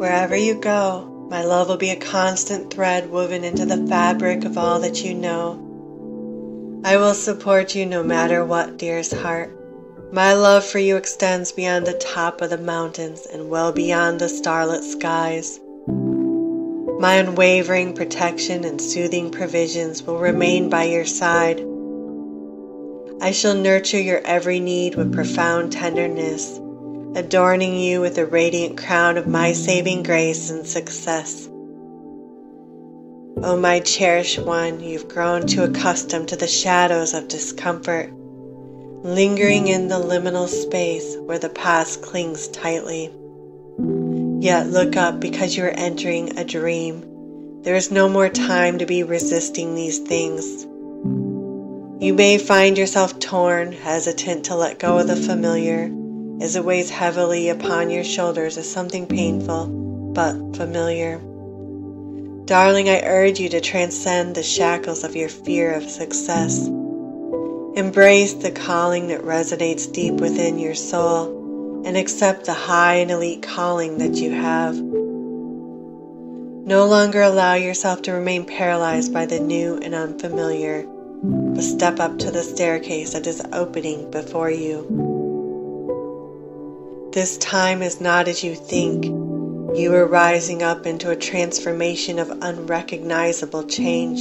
Wherever you go, my love will be a constant thread woven into the fabric of all that you know. I will support you no matter what, dearest heart. My love for you extends beyond the top of the mountains and well beyond the starlit skies. My unwavering protection and soothing provisions will remain by your side. I shall nurture your every need with profound tenderness, adorning you with a radiant crown of my saving grace and success. O oh, my cherished one, you've grown too accustomed to the shadows of discomfort lingering in the liminal space where the past clings tightly. Yet look up because you are entering a dream. There is no more time to be resisting these things. You may find yourself torn, hesitant to let go of the familiar, as it weighs heavily upon your shoulders as something painful but familiar. Darling, I urge you to transcend the shackles of your fear of success Embrace the calling that resonates deep within your soul and accept the high and elite calling that you have. No longer allow yourself to remain paralyzed by the new and unfamiliar, but step up to the staircase that is opening before you. This time is not as you think. You are rising up into a transformation of unrecognizable change.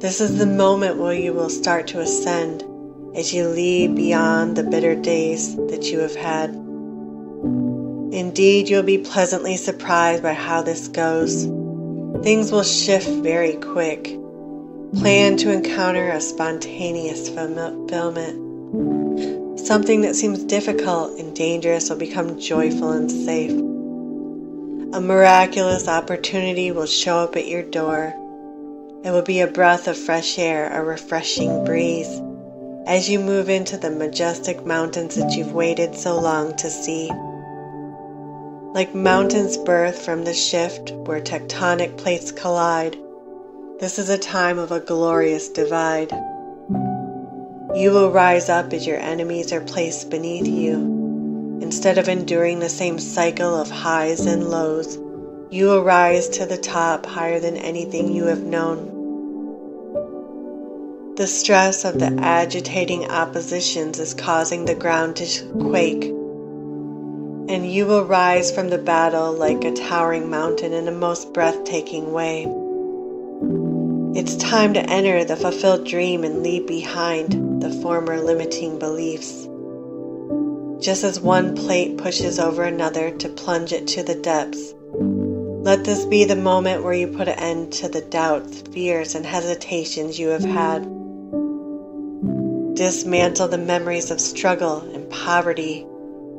This is the moment where you will start to ascend as you lead beyond the bitter days that you have had. Indeed, you'll be pleasantly surprised by how this goes. Things will shift very quick. Plan to encounter a spontaneous fulfillment. Something that seems difficult and dangerous will become joyful and safe. A miraculous opportunity will show up at your door it will be a breath of fresh air, a refreshing breeze, as you move into the majestic mountains that you've waited so long to see. Like mountains birth from the shift where tectonic plates collide, this is a time of a glorious divide. You will rise up as your enemies are placed beneath you. Instead of enduring the same cycle of highs and lows, you will rise to the top higher than anything you have known. The stress of the agitating oppositions is causing the ground to quake, and you will rise from the battle like a towering mountain in a most breathtaking way. It's time to enter the fulfilled dream and leave behind the former limiting beliefs. Just as one plate pushes over another to plunge it to the depths, let this be the moment where you put an end to the doubts, fears, and hesitations you have had. Dismantle the memories of struggle and poverty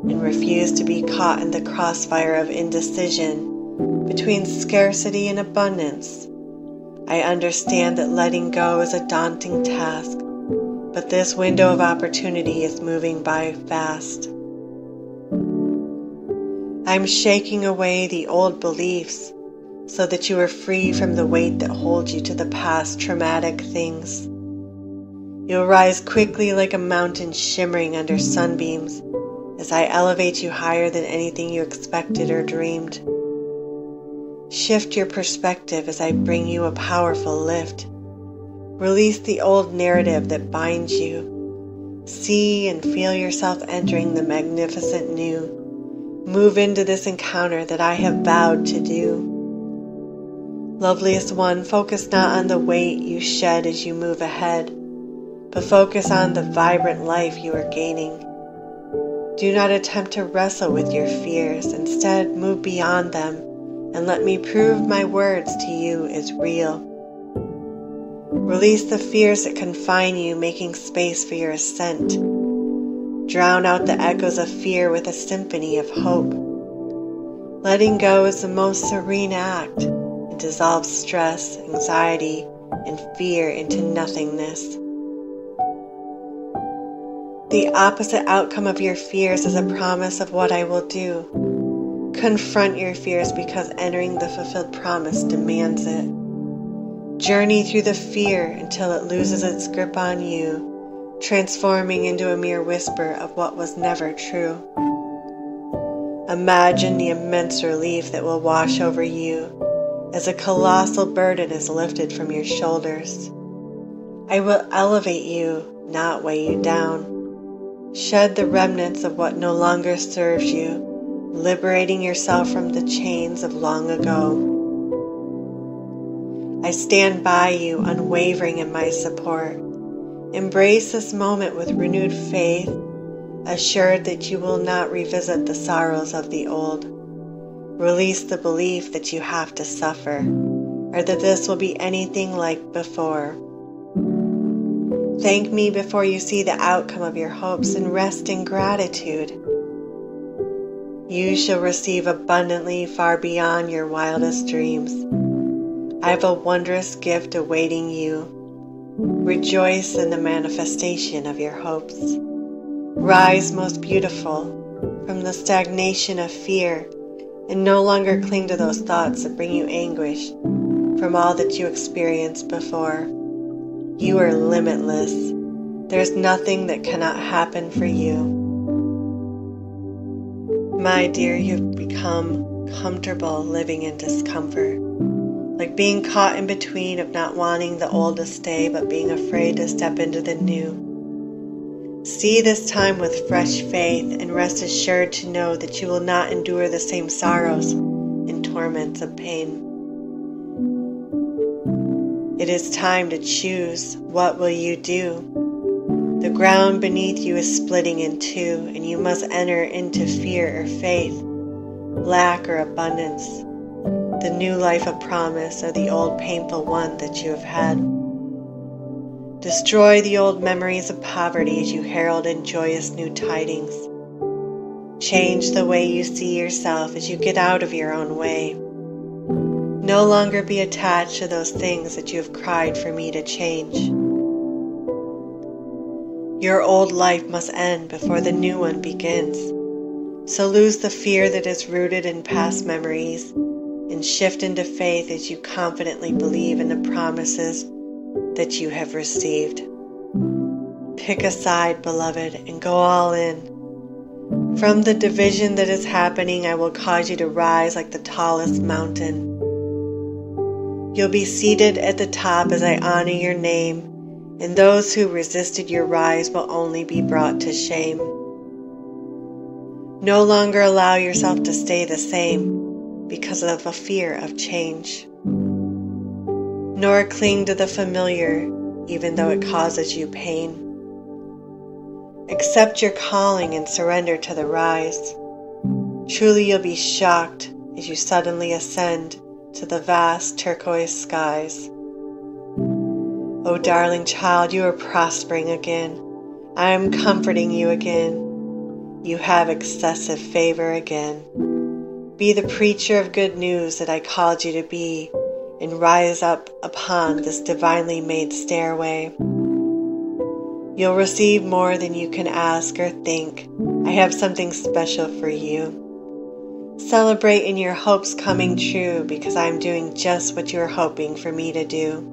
and refuse to be caught in the crossfire of indecision between scarcity and abundance. I understand that letting go is a daunting task, but this window of opportunity is moving by fast. I'm shaking away the old beliefs so that you are free from the weight that holds you to the past traumatic things. You'll rise quickly like a mountain shimmering under sunbeams as I elevate you higher than anything you expected or dreamed. Shift your perspective as I bring you a powerful lift. Release the old narrative that binds you. See and feel yourself entering the magnificent new Move into this encounter that I have vowed to do. Loveliest one, focus not on the weight you shed as you move ahead, but focus on the vibrant life you are gaining. Do not attempt to wrestle with your fears. Instead, move beyond them and let me prove my words to you is real. Release the fears that confine you, making space for your ascent. Drown out the echoes of fear with a symphony of hope. Letting go is the most serene act. It dissolves stress, anxiety, and fear into nothingness. The opposite outcome of your fears is a promise of what I will do. Confront your fears because entering the fulfilled promise demands it. Journey through the fear until it loses its grip on you transforming into a mere whisper of what was never true. Imagine the immense relief that will wash over you as a colossal burden is lifted from your shoulders. I will elevate you, not weigh you down. Shed the remnants of what no longer serves you, liberating yourself from the chains of long ago. I stand by you, unwavering in my support. Embrace this moment with renewed faith, assured that you will not revisit the sorrows of the old. Release the belief that you have to suffer, or that this will be anything like before. Thank me before you see the outcome of your hopes and rest in gratitude. You shall receive abundantly far beyond your wildest dreams. I have a wondrous gift awaiting you. Rejoice in the manifestation of your hopes. Rise, most beautiful, from the stagnation of fear and no longer cling to those thoughts that bring you anguish from all that you experienced before. You are limitless. There's nothing that cannot happen for you. My dear, you've become comfortable living in discomfort like being caught in between of not wanting the old to stay but being afraid to step into the new. See this time with fresh faith and rest assured to know that you will not endure the same sorrows and torments of pain. It is time to choose what will you do. The ground beneath you is splitting in two, and you must enter into fear or faith, lack or abundance new life of promise or the old painful one that you have had. Destroy the old memories of poverty as you herald in joyous new tidings. Change the way you see yourself as you get out of your own way. No longer be attached to those things that you have cried for me to change. Your old life must end before the new one begins. So lose the fear that is rooted in past memories and shift into faith as you confidently believe in the promises that you have received. Pick a side, beloved, and go all in. From the division that is happening, I will cause you to rise like the tallest mountain. You'll be seated at the top as I honor your name, and those who resisted your rise will only be brought to shame. No longer allow yourself to stay the same because of a fear of change. Nor cling to the familiar, even though it causes you pain. Accept your calling and surrender to the rise. Truly, you'll be shocked as you suddenly ascend to the vast turquoise skies. Oh, darling child, you are prospering again. I am comforting you again. You have excessive favor again. Be the preacher of good news that I called you to be, and rise up upon this divinely made stairway. You'll receive more than you can ask or think. I have something special for you. Celebrate in your hopes coming true because I am doing just what you are hoping for me to do.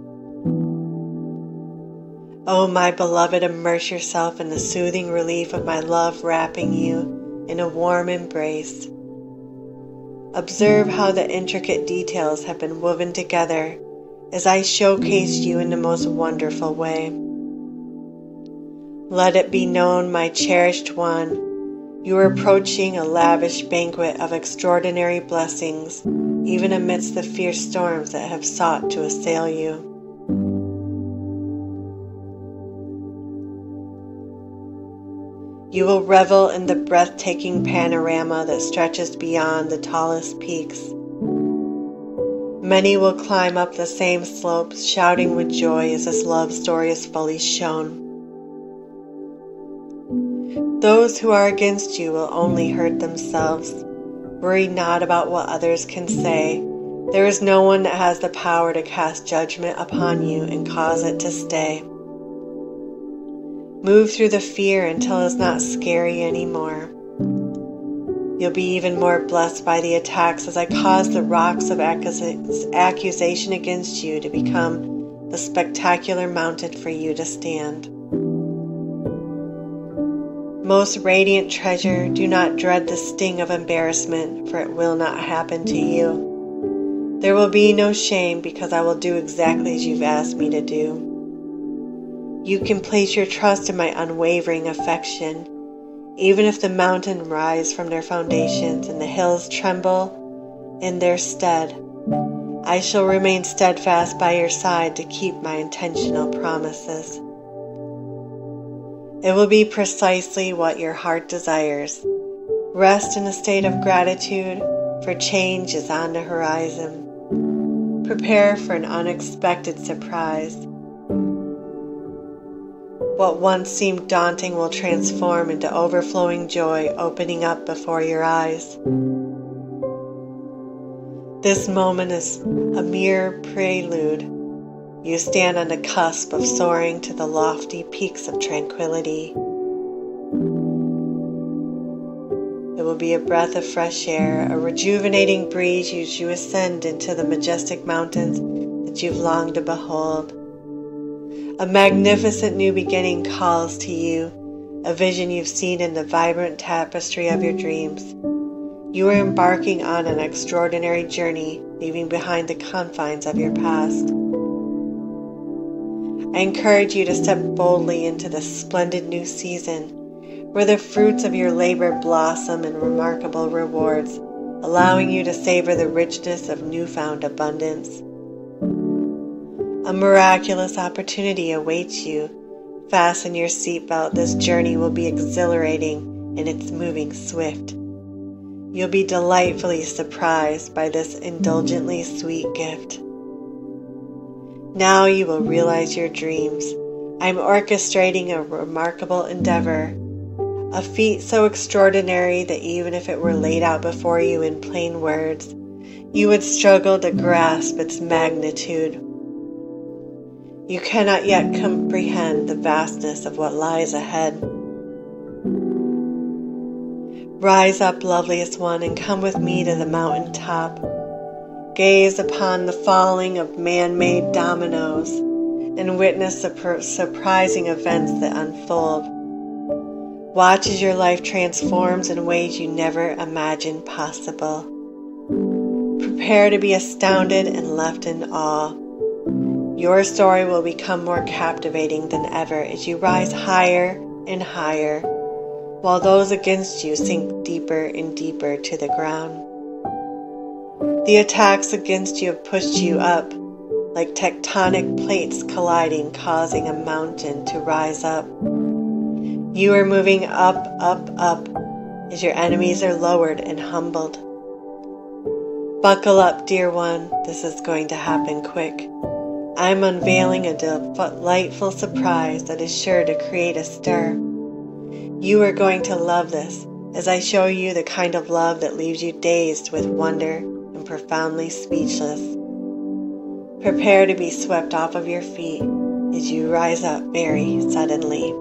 Oh, my beloved, immerse yourself in the soothing relief of my love wrapping you in a warm embrace. Observe how the intricate details have been woven together as I showcase you in the most wonderful way. Let it be known, my cherished one, you are approaching a lavish banquet of extraordinary blessings, even amidst the fierce storms that have sought to assail you. You will revel in the breathtaking panorama that stretches beyond the tallest peaks. Many will climb up the same slopes, shouting with joy as this love story is fully shown. Those who are against you will only hurt themselves. Worry not about what others can say. There is no one that has the power to cast judgment upon you and cause it to stay. Move through the fear until it's not scary anymore. You'll be even more blessed by the attacks as I cause the rocks of accusation against you to become the spectacular mountain for you to stand. Most radiant treasure, do not dread the sting of embarrassment, for it will not happen to you. There will be no shame because I will do exactly as you've asked me to do. You can place your trust in my unwavering affection, even if the mountains rise from their foundations and the hills tremble in their stead. I shall remain steadfast by your side to keep my intentional promises. It will be precisely what your heart desires. Rest in a state of gratitude, for change is on the horizon. Prepare for an unexpected surprise. What once seemed daunting will transform into overflowing joy opening up before your eyes. This moment is a mere prelude you stand on the cusp of soaring to the lofty peaks of tranquility. It will be a breath of fresh air, a rejuvenating breeze as you ascend into the majestic mountains that you've longed to behold. A magnificent new beginning calls to you, a vision you've seen in the vibrant tapestry of your dreams. You are embarking on an extraordinary journey, leaving behind the confines of your past. I encourage you to step boldly into this splendid new season where the fruits of your labor blossom in remarkable rewards, allowing you to savor the richness of newfound abundance. A miraculous opportunity awaits you. Fasten your seatbelt. This journey will be exhilarating and it's moving swift. You'll be delightfully surprised by this indulgently sweet gift. Now you will realize your dreams. I am orchestrating a remarkable endeavor, a feat so extraordinary that even if it were laid out before you in plain words, you would struggle to grasp its magnitude. You cannot yet comprehend the vastness of what lies ahead. Rise up, loveliest one, and come with me to the mountain top gaze upon the falling of man made dominoes, and witness the surprising events that unfold. Watch as your life transforms in ways you never imagined possible. Prepare to be astounded and left in awe. Your story will become more captivating than ever as you rise higher and higher, while those against you sink deeper and deeper to the ground. The attacks against you have pushed you up like tectonic plates colliding, causing a mountain to rise up. You are moving up, up, up as your enemies are lowered and humbled. Buckle up, dear one, this is going to happen quick. I'm unveiling a delightful surprise that is sure to create a stir. You are going to love this as I show you the kind of love that leaves you dazed with wonder and profoundly speechless. Prepare to be swept off of your feet as you rise up very suddenly.